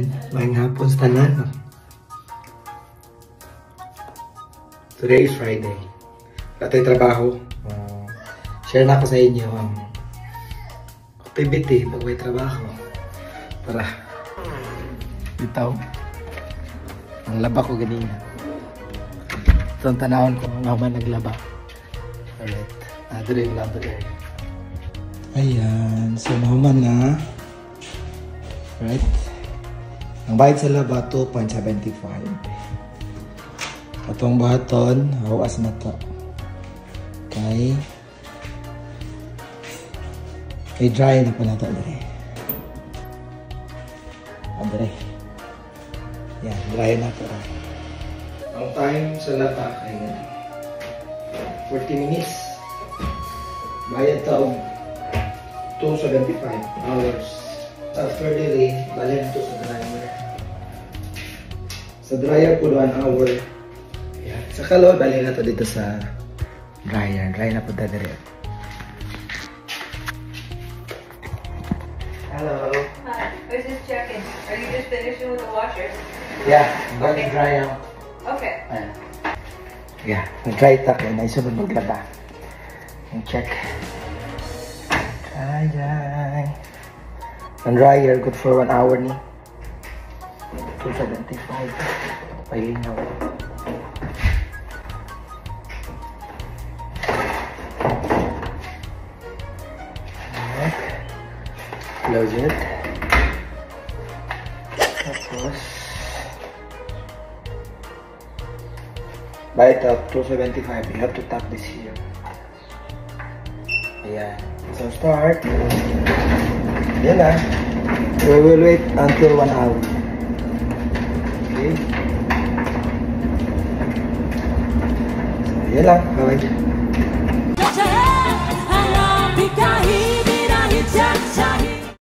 Ayan, maayong hapon sa tanan. Today is Friday. Wala tayong trabaho. Uh, share na ako sa inyo ang activity pag may trabaho. Para bitaw. Ang laba ko ganina. Ito ang tanawon ko nga man naglaba. Alright. Doon yung laundry area. Ayan. So, naman na. Right? Ang bayad sa laba, 2.75. Atong baton, hawas na to. I-dry na po na to, Andre. Andre. Yan, dry na to. Ang time sa lata ay 40 minutes. Bayad to 275 hours. After delay, balik to sa dryer. Sa dryer po 1 hour. Yan. Sa kalo, balik na to dito sa dryer. Dry na po ta dire. Hello. Hi, I was just checking. Are you just finishing with the washers? Yeah, I'm gonna dry out. Okay. Ayan. Yeah, nag-dry tak eh. Naisunod maglaba. Check. Dry, dry. Ang dryer, good for 1 hour ni. 275. Pailinaw. Alright. Close it. Tapos, Buy it up 275. You have to tap this here. Ayan. So start. Yan na. We will wait until 1 hour. Okay. So, yan lang. Bye-bye.